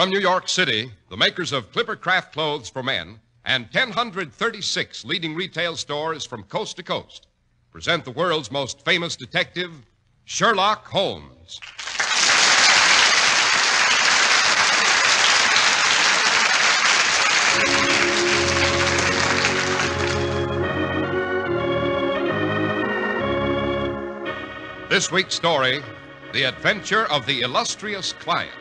From New York City, the makers of Clipper Craft Clothes for Men and 1,036 leading retail stores from coast to coast present the world's most famous detective, Sherlock Holmes. This week's story The Adventure of the Illustrious Client.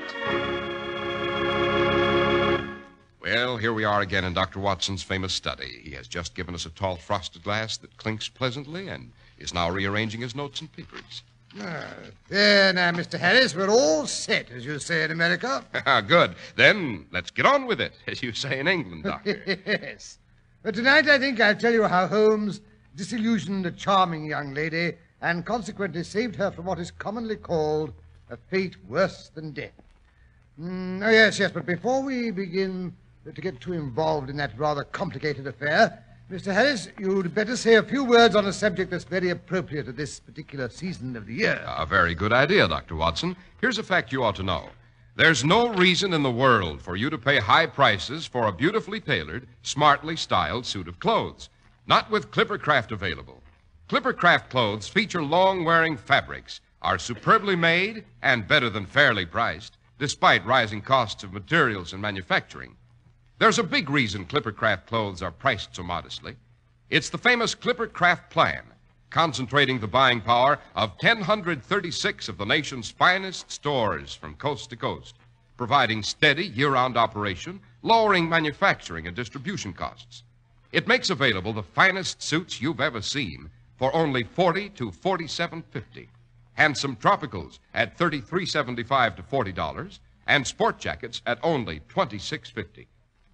Well, here we are again in Dr. Watson's famous study. He has just given us a tall frosted glass that clinks pleasantly and is now rearranging his notes and papers. Ah, there now, Mr. Harris, we're all set, as you say in America. Good. Then let's get on with it, as you say in England, Doctor. yes. But tonight I think I'll tell you how Holmes disillusioned a charming young lady and consequently saved her from what is commonly called a fate worse than death. Mm, oh, yes, yes, but before we begin to get too involved in that rather complicated affair, Mr. Harris, you'd better say a few words on a subject that's very appropriate at this particular season of the year. A very good idea, Dr. Watson. Here's a fact you ought to know. There's no reason in the world for you to pay high prices for a beautifully tailored, smartly styled suit of clothes. Not with Clippercraft available. Clippercraft clothes feature long wearing fabrics, are superbly made, and better than fairly priced, despite rising costs of materials and manufacturing. There's a big reason Clippercraft clothes are priced so modestly. It's the famous Clippercraft plan, concentrating the buying power of 1,036 of the nation's finest stores from coast to coast, providing steady year round operation, lowering manufacturing and distribution costs. It makes available the finest suits you've ever seen for only 40 to 47.50. Handsome tropicals at 33.75 to $40 and sport jackets at only 26.50.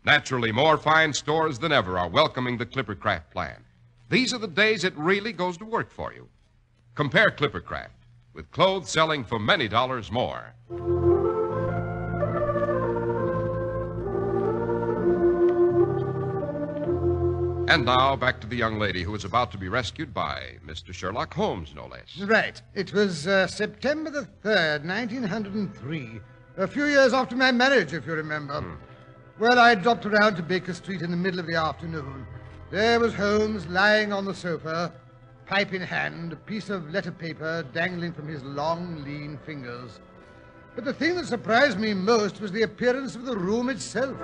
Naturally, more fine stores than ever are welcoming the Clippercraft plan. These are the days it really goes to work for you. Compare Clippercraft with clothes selling for many dollars more. And now back to the young lady who was about to be rescued by Mr. Sherlock Holmes, no less. Right. It was uh, September the 3rd, 1903. A few years after my marriage, if you remember. Well, I dropped around to Baker Street in the middle of the afternoon. There was Holmes lying on the sofa, pipe in hand, a piece of letter paper dangling from his long, lean fingers. But the thing that surprised me most was the appearance of the room itself.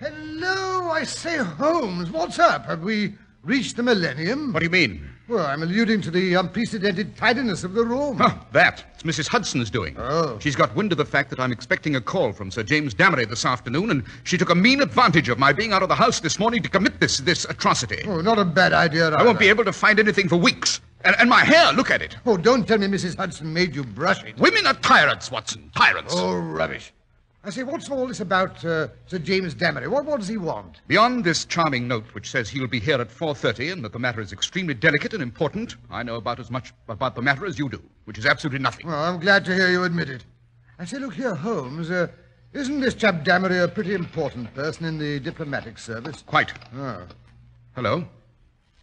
Hello, I say, Holmes, what's up? Have we reached the millennium? What do you mean? Well, I'm alluding to the unprecedented tidiness of the room. Oh, that. It's Mrs. Hudson's doing. Oh. She's got wind of the fact that I'm expecting a call from Sir James Damery this afternoon, and she took a mean advantage of my being out of the house this morning to commit this this atrocity. Oh, not a bad idea. I won't be able to find anything for weeks. And, and my hair, look at it. Oh, don't tell me Mrs. Hudson made you brush it. Women are tyrants, Watson. Tyrants. Oh, rubbish. I say, what's all this about uh, Sir James Damery? What, what does he want? Beyond this charming note which says he'll be here at 4.30 and that the matter is extremely delicate and important, I know about as much about the matter as you do, which is absolutely nothing. Well, I'm glad to hear you admit it. I say, look here, Holmes. Uh, isn't this chap Damery a pretty important person in the diplomatic service? Quite. Oh. Hello?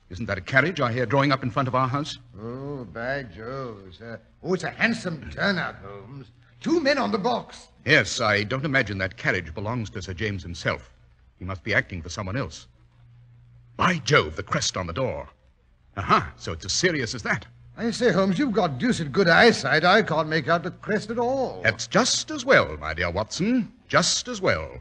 Isn't that a carriage I hear drawing up in front of our house? Oh, by Jove. Oh, it's a handsome turnout, Holmes. Two men on the box. Yes, I don't imagine that carriage belongs to Sir James himself. He must be acting for someone else. By Jove, the crest on the door. Aha, so it's as serious as that. I say, Holmes, you've got deuced good eyesight. I can't make out the crest at all. That's just as well, my dear Watson. Just as well.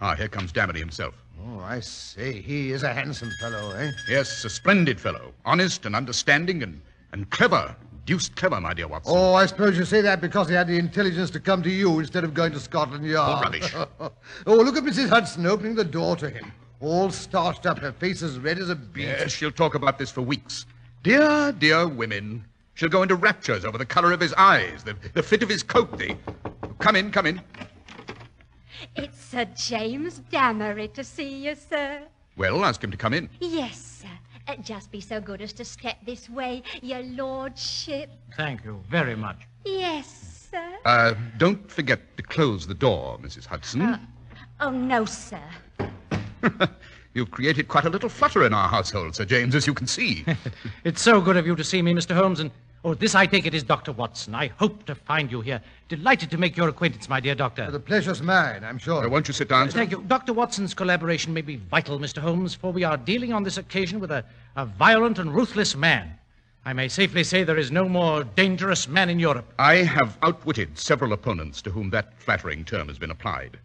Ah, here comes Damery himself. Oh, I say, he is a handsome fellow, eh? Yes, a splendid fellow. Honest and understanding and, and clever. Deuced clever, my dear Watson. Oh, I suppose you say that because he had the intelligence to come to you instead of going to Scotland Yard. Oh, rubbish. oh, look at Mrs. Hudson opening the door to him. All starched up, her face as red as a beet. Yes, she'll talk about this for weeks. Dear, dear women. She'll go into raptures over the color of his eyes, the, the fit of his coat, the... Come in, come in. It's Sir James Damery to see you, sir. Well, ask him to come in. Yes, sir. Uh, just be so good as to step this way, your lordship. Thank you very much. Yes, sir. Uh, don't forget to close the door, Mrs. Hudson. Oh, no, sir. You've created quite a little flutter in our household, Sir James, as you can see. It's so good of you to see me, Mr. Holmes, and Oh, this I take it is Dr. Watson. I hope to find you here. Delighted to make your acquaintance, my dear doctor. The pleasure's mine, I'm sure. Uh, won't you sit down, sir? Thank you. Dr. Watson's collaboration may be vital, Mr. Holmes, for we are dealing on this occasion with a, a violent and ruthless man. I may safely say there is no more dangerous man in Europe. I have outwitted several opponents to whom that flattering term has been applied.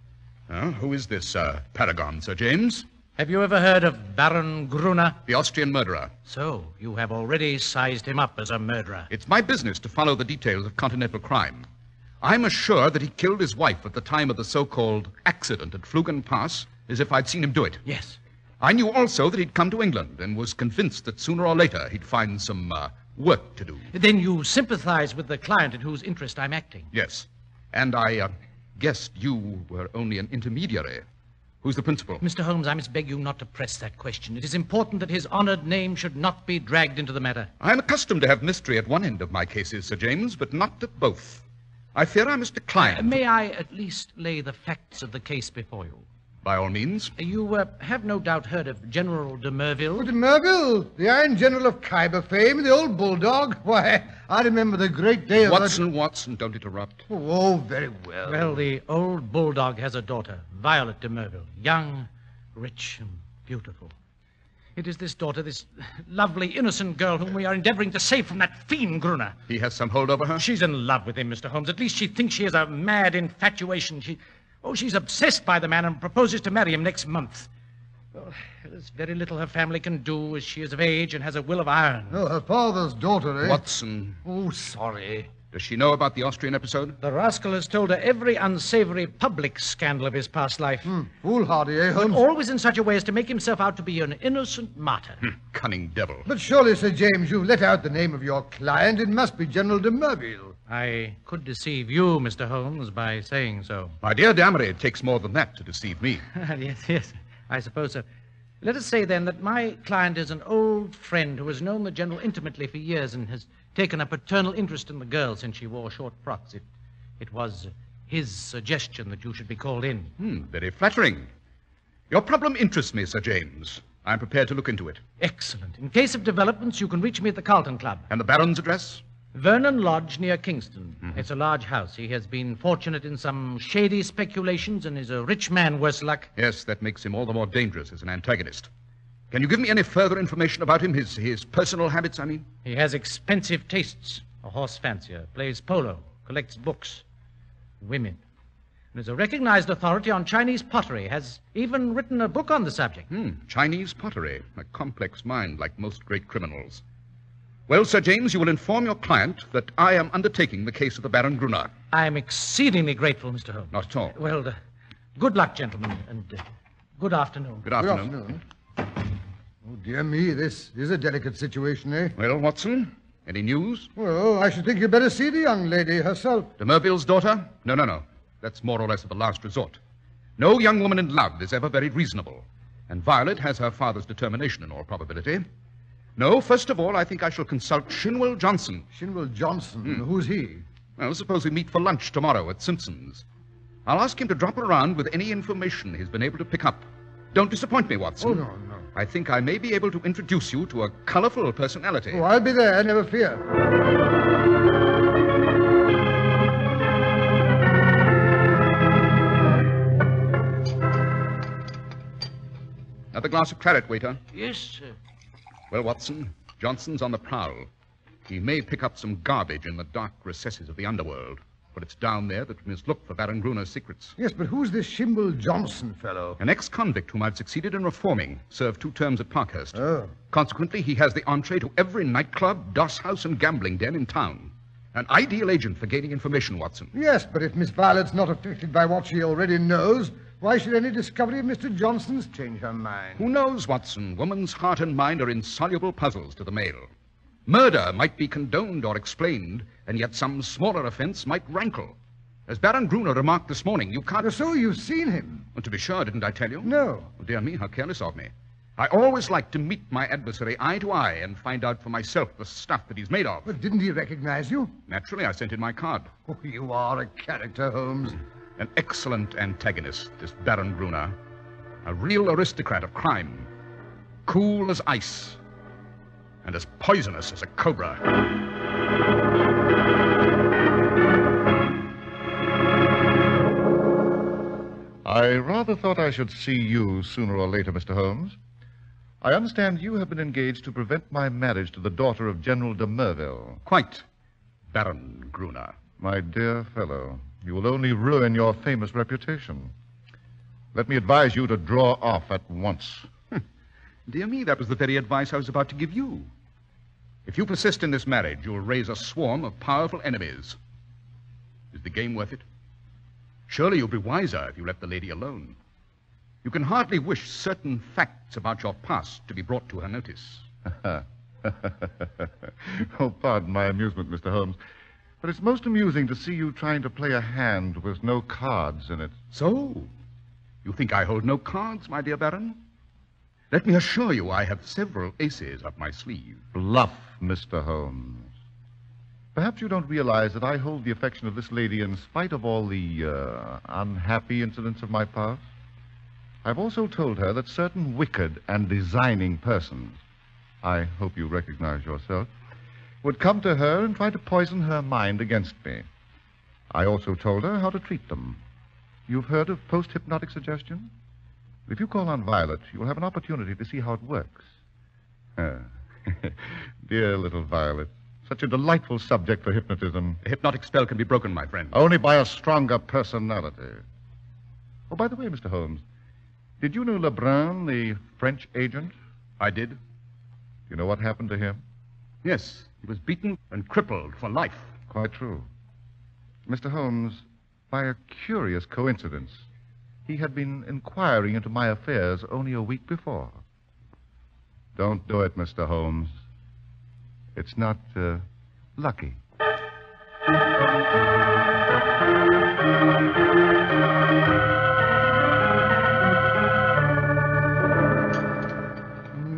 Uh, who is this uh, paragon, Sir James? Have you ever heard of Baron Gruner? The Austrian murderer. So, you have already sized him up as a murderer. It's my business to follow the details of continental crime. I'm as sure that he killed his wife at the time of the so called accident at Splugen Pass as if I'd seen him do it. Yes. I knew also that he'd come to England and was convinced that sooner or later he'd find some uh, work to do. Then you sympathize with the client in whose interest I'm acting. Yes. And I uh, guessed you were only an intermediary. Who's the principal? Mr. Holmes, I must beg you not to press that question. It is important that his honored name should not be dragged into the matter. I'm accustomed to have mystery at one end of my cases, Sir James, but not at both. I fear I must decline. Uh, may I at least lay the facts of the case before you? By all means. You uh, have no doubt heard of General de Merville. Oh, de Merville, the Iron General of Khyber fame, the old bulldog. Why, I remember the great day of... Watson, Watson, don't interrupt. Oh, oh, very well. Well, the old bulldog has a daughter, Violet de Merville, young, rich, and beautiful. It is this daughter, this lovely, innocent girl whom we are endeavoring to save from that fiend Gruner. He has some hold over her? She's in love with him, Mr. Holmes. At least she thinks she has a mad infatuation. She, oh, she's obsessed by the man and proposes to marry him next month. Well, there's very little her family can do as she is of age and has a will of iron. Oh, her father's daughter, eh? Watson, Oh, sorry. Does she know about the Austrian episode? The rascal has told her every unsavory public scandal of his past life. Foolhardy, eh, Holmes? Always in such a way as to make himself out to be an innocent martyr. Cunning devil. But surely, Sir James, you've let out the name of your client. It must be General de Merville. I could deceive you, Mr. Holmes, by saying so. My dear Damery, it takes more than that to deceive me. yes, yes, I suppose so. Let us say, then, that my client is an old friend who has known the General intimately for years and has taken a paternal interest in the girl since she wore short frocks. It, it was his suggestion that you should be called in. Hmm, very flattering. Your problem interests me, Sir James. I'm prepared to look into it. Excellent. In case of developments, you can reach me at the Carlton Club. And the Baron's address? Vernon Lodge near Kingston. It's a large house. He has been fortunate in some shady speculations and is a rich man, worse luck. Yes, that makes him all the more dangerous as an antagonist. Can you give me any further information about him? His, his personal habits, I mean? He has expensive tastes. A horse fancier, plays polo, collects books, women. And is a recognized authority on Chinese pottery, has even written a book on the subject. Hmm, Chinese pottery. A complex mind, like most great criminals. Well, Sir James, you will inform your client that I am undertaking the case of the Baron Gruner. I am exceedingly grateful, Mr. Holmes. Not at all. Well, uh, good luck, gentlemen, and uh, good afternoon. Good Good afternoon. Oh, dear me, this is a delicate situation, eh? Well, Watson, any news? Well, I should think you'd better see the young lady herself. De Merville's daughter? No, no, no. That's more or less of a last resort. No young woman in love is ever very reasonable. And Violet has her father's determination in all probability. No, first of all, I think I shall consult Shinwell Johnson. Shinwell Johnson. Who's he? Well, suppose we meet for lunch tomorrow at Simpson's. I'll ask him to drop around with any information he's been able to pick up. Don't disappoint me, Watson. Oh, no. I think I may be able to introduce you to a colorful personality. Oh, I'll be there, never fear. Another glass of claret, waiter. Yes, sir. Well, Watson, Johnson's on the prowl. He may pick up some garbage in the dark recesses of the underworld, but it's down there that we must look for Baron Gruner's secrets. Yes, but who's this Shinwell Johnson fellow? An ex-convict whom I've succeeded in reforming served two terms at Parkhurst. Oh. Consequently, he has the entree to every nightclub, doss house, and gambling den in town. An ideal agent for gaining information, Watson. Yes, but if Miss Violet's not affected by what she already knows, why should any discovery of Mr. Johnson's change her mind? Who knows, Watson? Woman's heart and mind are insoluble puzzles to the male. Murder might be condoned or explained, and yet some smaller offense might rankle. As Baron Gruner remarked this morning, you can't. So you've seen him? Well, to be sure, didn't I tell you? No. Oh, dear me, how careless of me. I always like to meet my adversary eye to eye and find out for myself the stuff that he's made of. But didn't he recognize you? Naturally, I sent in my card. Oh, you are a character, Holmes. An excellent antagonist, this Baron Gruner. A real aristocrat of crime. Cool as ice. And as poisonous as a cobra. I rather thought I should see you sooner or later, Mr. Holmes. I understand you have been engaged to prevent my marriage to the daughter of General de Merville. Quite, Baron Gruner. My dear fellow, you will only ruin your famous reputation. Let me advise you to draw off at once. Hm. Dear me, that was the very advice I was about to give you. If you persist in this marriage, you'll raise a swarm of powerful enemies. Is the game worth it? Surely you'll be wiser if you let the lady alone. You can hardly wish certain facts about your past to be brought to her notice. oh, pardon my amusement, Mr. Holmes. But it's most amusing to see you trying to play a hand with no cards in it. So, you think I hold no cards, my dear Baron? Let me assure you I have several aces up my sleeve. Bluff, Mr. Holmes. Perhaps you don't realize that I hold the affection of this lady in spite of all the uh, unhappy incidents of my past. I've also told her that certain wicked and designing persons, I hope you recognize yourself, would come to her and try to poison her mind against me. I also told her how to treat them. You've heard of post hypnotic suggestion? If you call on Violet, you'll have an opportunity to see how it works. Ah, Dear little Violet. Such a delightful subject for hypnotism. The hypnotic spell can be broken, my friend. Only by a stronger personality. Oh, by the way, Mr. Holmes, did you know Lebrun, the French agent? I did. Do you know what happened to him? Yes, he was beaten and crippled for life. Quite true. Mr. Holmes, by a curious coincidence, he had been inquiring into my affairs only a week before. Don't do it, Mr. Holmes. It's not uh, lucky.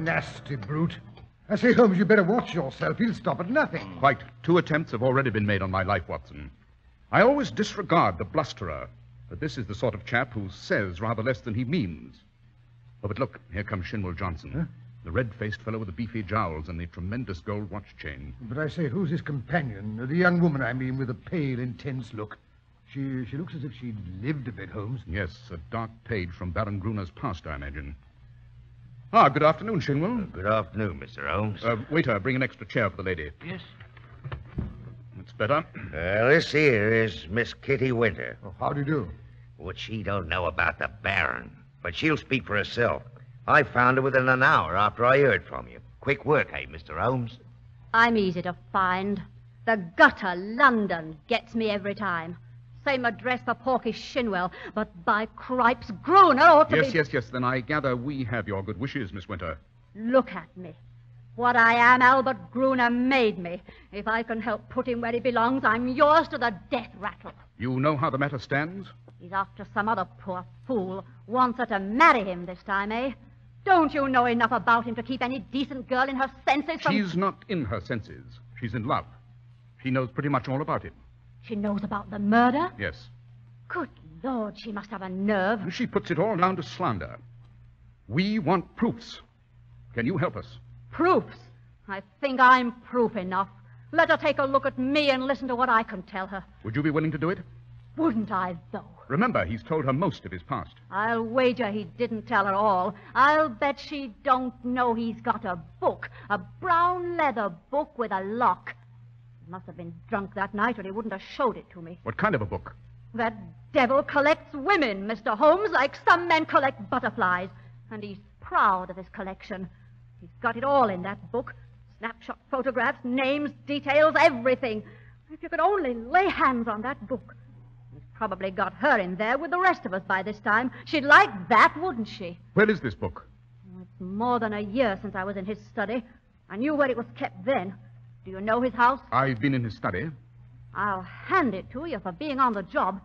Nasty brute. I say, Holmes, you better watch yourself. He'll stop at nothing. Quite. Two attempts have already been made on my life, Watson. I always disregard the blusterer, but this is the sort of chap who says rather less than he means. Oh, but look, here comes Shinwell Johnson. The red faced fellow with the beefy jowls and the tremendous gold watch chain. But I say, who's his companion? The young woman, I mean, with a pale, intense look. She, she looks as if she'd lived a bit, Holmes. Yes, a dark page from Baron Gruner's past, I imagine. Ah, good afternoon, Shinwell. Good afternoon, Mr. Holmes. Uh, waiter, bring an extra chair for the lady. Yes. That's better. Uh, this here is Miss Kitty Winter. Oh, how do you do? What she don't know about the Baron, but she'll speak for herself. I found her within an hour after I heard from you. Quick work, eh, Mr. Holmes? I'm easy to find. The gutter, London, gets me every time. Same address for Porky Shinwell, but by cripes, Gruner ought to Yes, be... yes, yes. Then I gather we have your good wishes, Miss Winter. Look at me. What I am, Adelbert Gruner made me. If I can help put him where he belongs, I'm yours to the death rattle. You know how the matter stands? He's after some other poor fool. Wants her to marry him this time, eh? Don't you know enough about him to keep any decent girl in her senses from... She's not in her senses. She's in love. She knows pretty much all about him. She knows about the murder? Yes. Good Lord, she must have a nerve. She puts it all down to slander. We want proofs. Can you help us? Proofs. I think I'm proof enough. Let her take a look at me and listen to what I can tell her. Would you be willing to do it? Wouldn't I, though? Remember, he's told her most of his past. I'll wager he didn't tell her all. I'll bet she don't know he's got a book, a brown leather book with a lock. He must have been drunk that night or he wouldn't have showed it to me. What kind of a book? That devil collects women, Mr. Holmes, like some men collect butterflies. And he's proud of his collection. He's got it all in that book. Snapshot photographs, names, details, everything. If you could only lay hands on that book. He's probably got her in there with the rest of us by this time. She'd like that, wouldn't she? Where is this book? It's more than a year since I was in his study. I knew where it was kept then. Do you know his house? I've been in his study. I'll hand it to you for being on the job.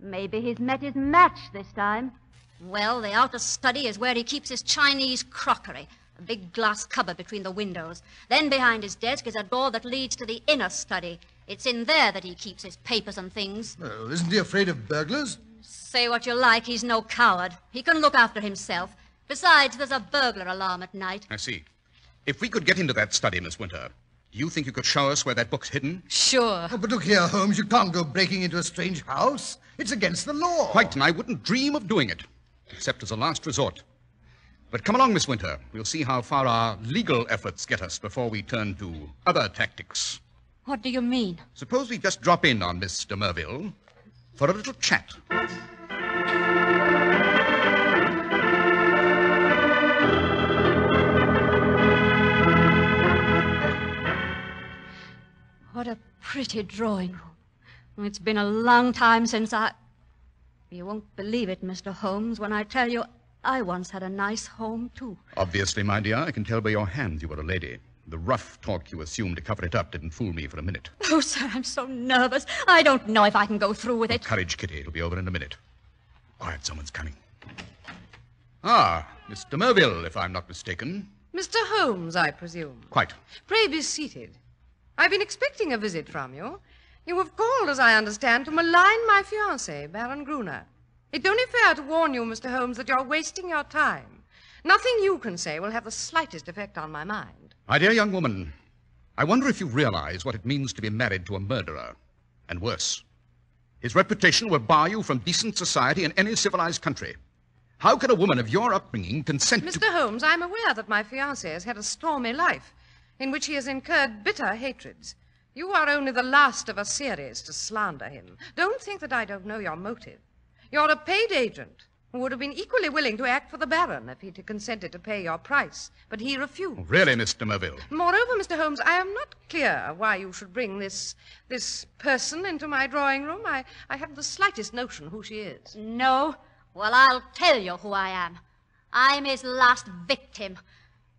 Maybe he's met his match this time. Well, the outer study is where he keeps his Chinese crockery. A big glass cupboard between the windows. Then behind his desk is a door that leads to the inner study. It's in there that he keeps his papers and things. Well, isn't he afraid of burglars? Say what you like, he's no coward. He can look after himself. Besides, there's a burglar alarm at night. I see. If we could get into that study, Miss Winter, Do you think you could show us where that book's hidden? Sure. Oh, but look here, Holmes, you can't go breaking into a strange house. It's against the law. Quite, and I wouldn't dream of doing it, except as a last resort. But come along, Miss Winter. We'll see how far our legal efforts get us before we turn to other tactics. What do you mean? Suppose we just drop in on Miss Merville for a little chat. What a pretty drawing room. It's been a long time since I. You won't believe it, Mr. Holmes, when I tell you I once had a nice home, too. Obviously, my dear, I can tell by your hands you were a lady. The rough talk you assumed to cover it up didn't fool me for a minute. Oh, sir, I'm so nervous. I don't know if I can go through with it. Courage, Kitty. It'll be over in a minute. Quiet, someone's coming. Ah, Mr. de Merville, if I'm not mistaken. Mr. Holmes, I presume. Quite. Pray be seated. I've been expecting a visit from you. You have called, as I understand, to malign my fiancé, Baron Gruner. It's only fair to warn you, Mr. Holmes, that you're wasting your time. Nothing you can say will have the slightest effect on my mind. My dear young woman, I wonder if you realize what it means to be married to a murderer. And worse. His reputation will bar you from decent society in any civilized country. How can a woman of your upbringing consent Mr. to. Mr. Holmes, I'm aware that my fiancé has had a stormy life in which he has incurred bitter hatreds. You are only the last of a series to slander him. Don't think that I don't know your motive. You're a paid agent who would have been equally willing to act for the Baron if he'd consented to pay your price, but he refused. Oh, really, Mr. de Merville? Moreover, Mr. Holmes, I am not clear why you should bring this this person into my drawing room. I, I haven't the slightest notion who she is. No? Well, I'll tell you who I am. I'm his last victim.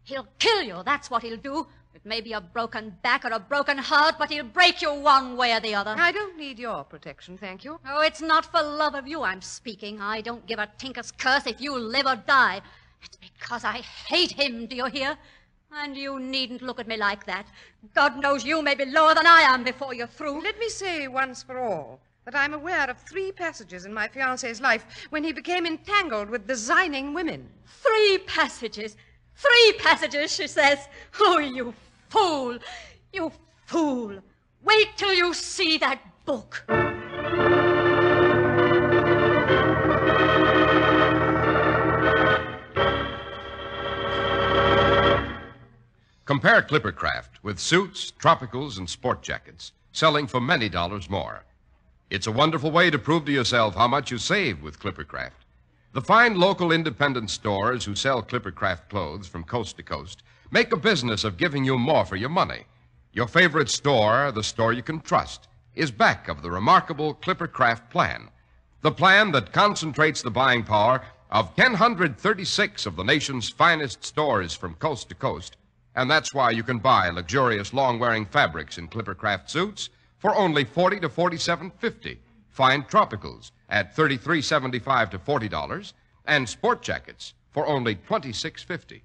He'll kill you, that's what he'll do. It may be a broken back or a broken heart, but he'll break you one way or the other. I don't need your protection, thank you. Oh, it's not for love of you I'm speaking. I don't give a tinker's curse if you live or die. It's because I hate him, do you hear? And you needn't look at me like that. God knows you may be lower than I am before you're through. Let me say once for all that I'm aware of three passages in my fiancé's life when he became entangled with designing women. Three passages. Three passages, she says. Oh, you fool. You fool. Wait till you see that book. Compare Clippercraft with suits, tropicals, and sport jackets, selling for many dollars more. It's a wonderful way to prove to yourself how much you save with Clippercraft. The fine local independent stores who sell Clippercraft clothes from coast to coast make a business of giving you more for your money. Your favorite store, the store you can trust, is back of the remarkable Clippercraft plan. The plan that concentrates the buying power of 1,036 of the nation's finest stores from coast to coast. And that's why you can buy luxurious long-wearing fabrics in Clippercraft suits for only 40 to 47.50. Fine tropicals at 33.75 to $40 and sport jackets for only 26.50.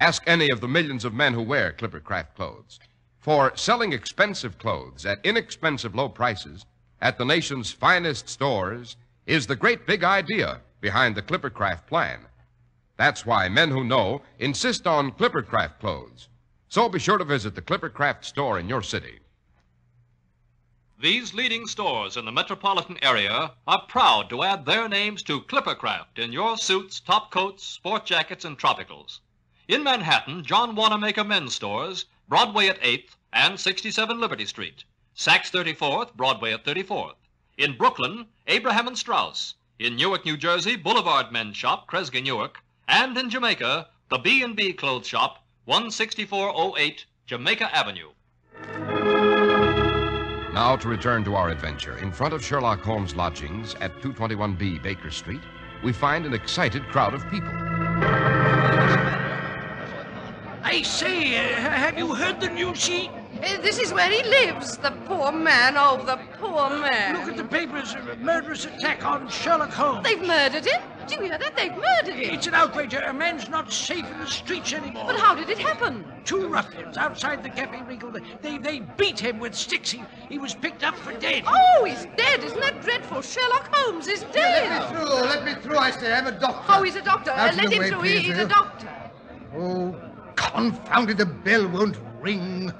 Ask any of the millions of men who wear Clippercraft clothes. For selling expensive clothes at inexpensive low prices at the nation's finest stores is the great big idea behind the Clippercraft plan. That's why men who know insist on Clippercraft clothes. So be sure to visit the Clippercraft store in your city. These leading stores in the metropolitan area are proud to add their names to Clippercraft in your suits, top coats, sport jackets, and tropicals. In Manhattan, John Wanamaker Men's Stores, Broadway at 8th and 67 Liberty Street. Saks 34th, Broadway at 34th. In Brooklyn, Abraham and Straus. In Newark, New Jersey, Boulevard Men's Shop, Kresge, Newark. And in Jamaica, the B&B Clothes Shop, 16408 Jamaica Avenue. Now to return to our adventure. In front of Sherlock Holmes' lodgings at 221B Baker Street, we find an excited crowd of people. I say, uh, have you heard the news, she? Uh, this is where he lives, the poor man. Oh, the poor man. Look at the papers. A murderous attack on Sherlock Holmes. They've murdered him. Do you hear that? They've murdered him. It's an outrage. A man's not safe in the streets anymore. But how did it happen? Two ruffians outside the Cafe Regal. They, they beat him with sticks. He, he was picked up for dead. Oh, he's dead. Isn't that dreadful? Sherlock Holmes is dead. Let me through. Let me through, I say. I'm a doctor. Oh, he's a doctor. Out Uh, let him way, through. please, He- he's will a doctor. Oh, confound it, the bell won't ring.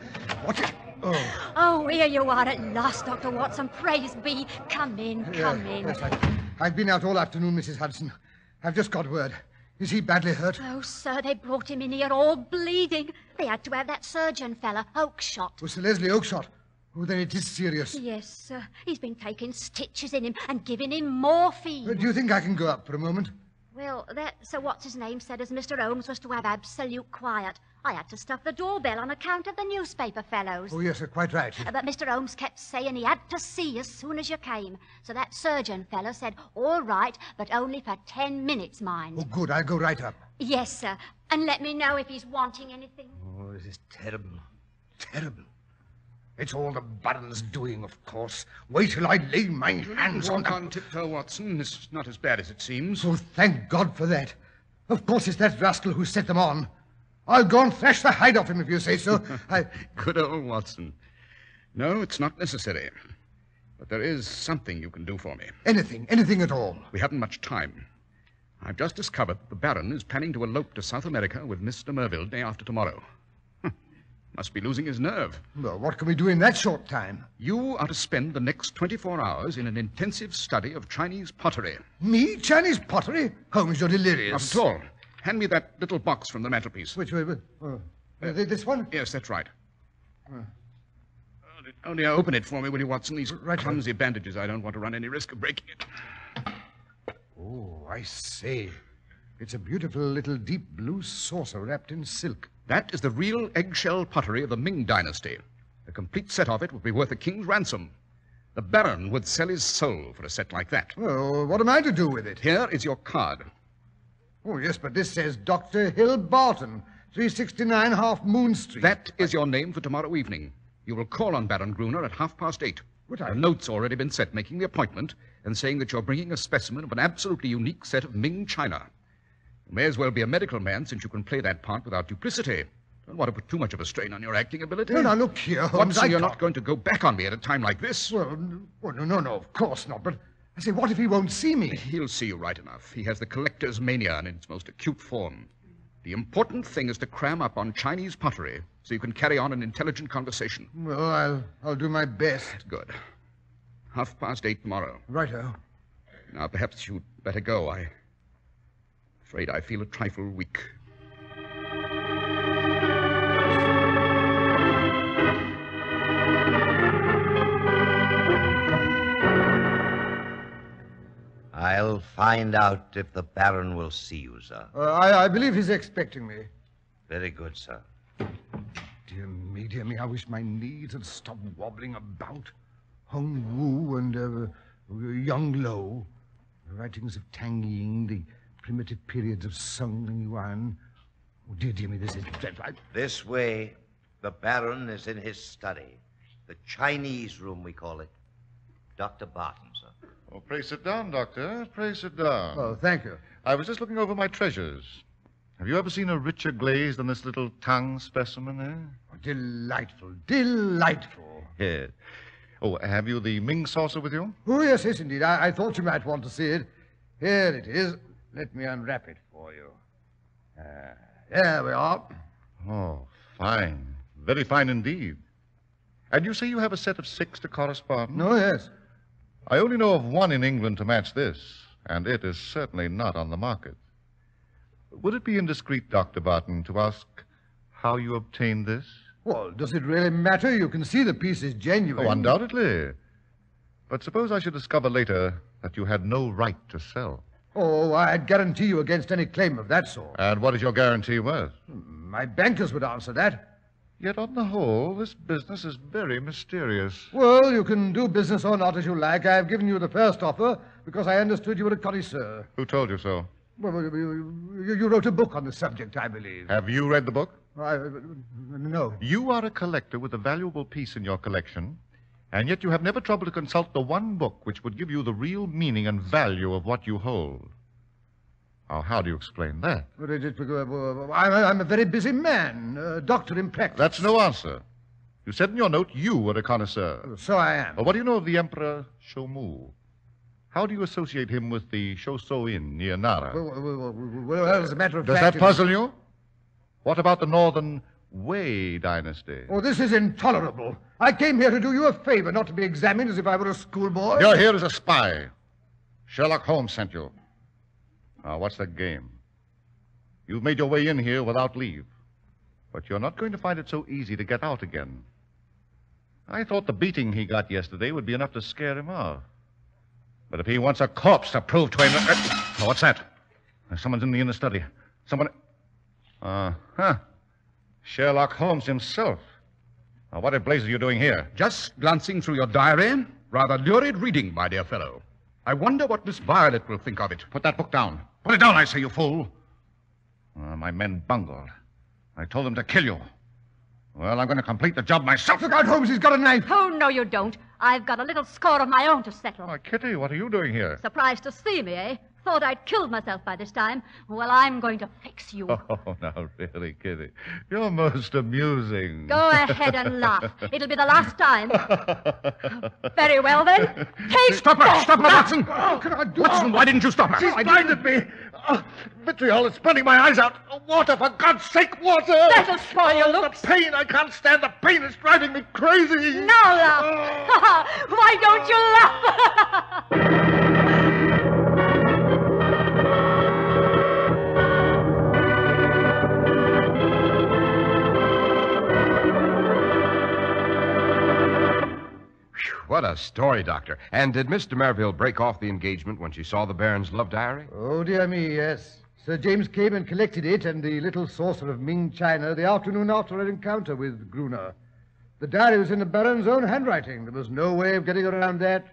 What's it? Oh, Oh, here you are at last, Dr. Watson. Praise be. Come in, come yeah, in. Yes, I, I've been out all afternoon, Mrs. Hudson. I've just got word. Is he badly hurt? Oh, sir, they brought him in here all bleeding. They had to have that surgeon fella, Oakshott. Was Sir Leslie Oakshott? Oh, then it is serious. Yes, sir. He's been taking stitches in him and giving him morphine. Uh, do you think I can go up for a moment? Well, that Sir What's his name said as Mr. Holmes was to have absolute quiet. I had to stuff the doorbell on account of the newspaper fellows. Oh, yes, uh, quite right. Uh, But Mr. Holmes kept saying he had to see you as soon as you came. So that surgeon fellow said, all right, but only for ten minutes, mind. Oh, good. I'll go right up. Yes, sir. And let me know if he's wanting anything. Oh, this is terrible. Terrible. It's all the Baron's doing, of course. Wait till I lay my hands on Walk him. on tiptoe, Watson. It's not as bad as it seems. Oh, thank God for that. Of course, it's that rascal who set them on. I'll go and thrash the hide off him if you say so. I... Good old Watson. No, it's not necessary. But there is something you can do for me. Anything, anything at all. We haven't much time. I've just discovered that the Baron is planning to elope to South America with Mr. Merville day after tomorrow. Must be losing his nerve. Well, what can we do in that short time? You are to spend the next 24 hours in an intensive study of Chinese pottery. Me? Chinese pottery? Holmes, you're delirious. Not at all. Hand me that little box from the mantelpiece. Which way? Uh, this one? Yes, that's right. Only- Only open it for me, will you, Watson? These Right, clumsy bandages. I don't want to run any risk of breaking it. Oh, I say. It's a beautiful little deep blue saucer wrapped in silk. That is the real eggshell pottery of the Ming Dynasty. A complete set of it would be worth a king's ransom. The Baron would sell his soul for a set like that. Oh, what am I to do with it? Here is your card. Oh, yes, but this says Dr. Hill Barton, 369 Half Moon Street. That is your name for tomorrow evening. You will call on Baron Gruner at half past eight. But I- A note's already been set making the appointment and saying that you're bringing a specimen of an absolutely unique set of Ming china. You may as well be a medical man since you can play that part without duplicity. Don't want to put too much of a strain on your acting ability. No, now, look here, Holmes. Watson, I you're not going to go back on me at a time like this. Well, oh, no, no, no, of course not. But I say, what if he won't see me? He'll see you right enough. He has the collector's mania in its most acute form. The important thing is to cram up on Chinese pottery so you can carry on an intelligent conversation. Well, I'll, I'll do my best. Good. Half past eight tomorrow. Righto. Now, perhaps you'd better go. I'm afraid I feel a trifle weak. I'll find out if the Baron will see you, sir. Uh, I, I believe he's expecting me. Very good, sir. Dear me, dear me, I wish my knees had stopped wobbling about. Hung Wu and uh, Yung Lo, the writings of Tang Ying, the primitive periods of Sung and Yuan. Oh, dear, dear me, this is dreadful. I- This way, the Baron is in his study. The Chinese room, we call it. Dr. Barton. Oh, pray sit down, Doctor. Pray sit down. Oh, thank you. I was just looking over my treasures. Have you ever seen a richer glaze than this little Tang specimen, eh? Oh, delightful, delightful. Yes. Oh, have you the Ming saucer with you? Oh, yes, yes, indeed. I, I thought you might want to see it. Here it is. Let me unwrap it for you. Uh, there we are. Oh, fine. Very fine indeed. And you say you have a set of six to correspond? Oh, yes. I only know of one in England to match this, and it is certainly not on the market. Would it be indiscreet, Dr. Barton, to ask how you obtained this? Well, does it really matter? You can see the piece is genuine. Oh, undoubtedly. But suppose I should discover later that you had no right to sell. Oh, I'd guarantee you against any claim of that sort. And what is your guarantee worth? Hmm, my bankers would answer that. Yet, on the whole, this business is very mysterious. Well, you can do business or not as you like. I've given you the first offer because I understood you were a connoisseur. Who told you so? Well, you, you, you wrote a book on the subject, I believe. Have you read the book? I, no. You are a collector with a valuable piece in your collection, and yet you have never troubled to consult the one book which would give you the real meaning and value of what you hold. How do you explain that? But it, uh, I'm, a very busy man, a doctor in practice. That's no answer. You said in your note you were a connoisseur. So I am. Well, what do you know of the Emperor Shomu? How do you associate him with the Shoso-in near Nara? Well, well, well, well, as a matter of Does fact... that puzzle you? What about the northern Wei dynasty. Oh, this is intolerable. I came here to do you a favor, not to be examined as if I were a schoolboy. You're here as a spy. Sherlock Holmes sent you. Now, what's the game? You've made your way in here without leave. But you're not going to find it so easy to get out again. I thought the beating he got yesterday would be enough to scare him off. But if he wants a corpse to prove to him that. Uh, what's that? Someone's in the inner study. Someone. Uh huh. Sherlock Holmes himself. Now, what in blazes are you doing here? Just glancing through your diary. Rather lurid reading, my dear fellow. I wonder what Miss Violet will think of it. Put that book down. Put it down, I say, you fool. Uh, my men bungled. I told them to kill you. Well, I'm going to complete the job myself. Look out, Holmes, he's got a knife. Oh, no, you don't. I've got a little score of my own to settle. Why, Kitty, what are you doing here? Surprised to see me, eh? Thought I'd killed myself by this time. Well, I'm going to fix you. Oh, now, really, Kitty. You're most amusing. Go ahead and laugh. It'll be the last time. Very well, then. Take Stop her! Stop her, Watson! What oh, can I do? Watson, why didn't you stop her? She's blinded me. Oh, vitriol is burning my eyes out. Oh, water, for God's sake, water! That'll spoil your Oh, looks. The pain, I can't stand the pain. It's driving me crazy. Now laugh. Oh. Why don't you laugh? What a story, Doctor. And did de Merville break off the engagement when she saw the Baron's love diary? Oh, dear me, yes. Sir James came and collected it and the little saucer of Ming china the afternoon after her encounter with Gruner. The diary was in the Baron's own handwriting. There was no way of getting around that.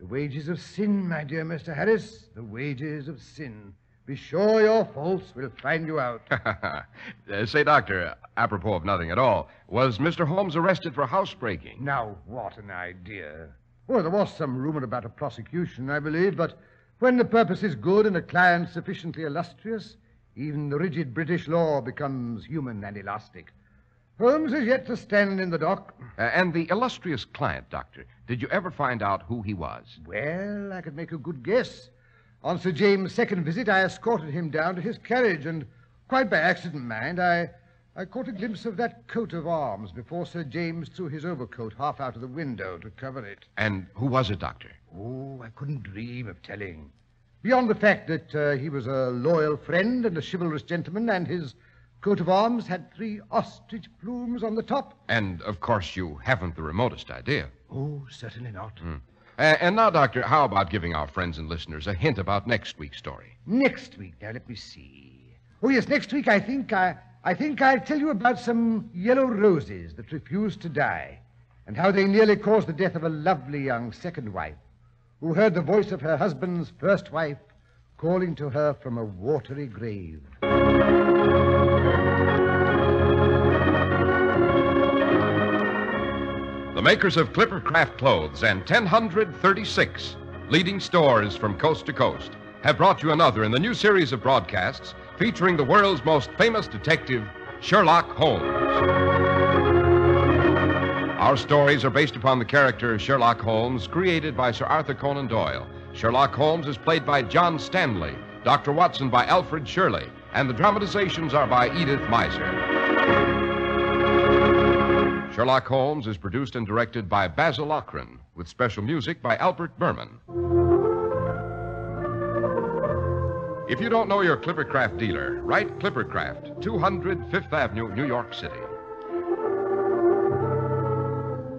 The wages of sin, my dear Mr. Harris, the wages of sin. Be sure your faults will find you out. Uh, say, Doctor, apropos of nothing at all, was Mr. Holmes arrested for housebreaking? Now, what an idea. Well, there was some rumor about a prosecution, I believe, but when the purpose is good and the client sufficiently illustrious, even the rigid British law becomes human and elastic. Holmes is yet to stand in the dock. Uh, and the illustrious client, Doctor, did you ever find out who he was? Well, I could make a good guess. On Sir James' second visit, I escorted him down to his carriage, and quite by accident, mind, I, I caught a glimpse of that coat of arms before Sir James threw his overcoat half out of the window to cover it. And who was it, Doctor? Oh, I couldn't dream of telling. Beyond the fact that uh, he was a loyal friend and a chivalrous gentleman, and his coat of arms had three ostrich plumes on the top. And, of course, you haven't the remotest idea. Oh, certainly not. Uh, and now, Doctor, how about giving our friends and listeners a hint about next week's story? Next week, now let me see. Oh yes, next week I think I I think I'll tell you about some yellow roses that refused to die, and how they nearly caused the death of a lovely young second wife, who heard the voice of her husband's first wife calling to her from a watery grave. The makers of Clippercraft Clothes and 1036 leading stores from coast to coast have brought you another in the new series of broadcasts featuring the world's most famous detective, Sherlock Holmes. Our stories are based upon the character Sherlock Holmes created by Sir Arthur Conan Doyle. Sherlock Holmes is played by John Stanley, Dr. Watson by Alfred Shirley, and the dramatizations are by Edith Meiser. Sherlock Holmes is produced and directed by Basil Loughrane, with special music by Albert Buhrman. If you don't know your Clippercraft dealer, write Clippercraft, 200 Fifth Avenue, New York City.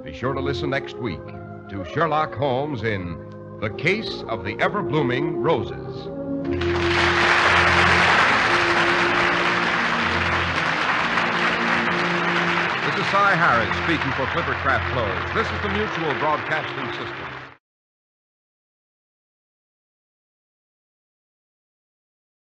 Be sure to listen next week to Sherlock Holmes in The Case of the Ever Blooming Roses. Cy Harris speaking for Clippercraft Clothes. This is the Mutual Broadcasting System.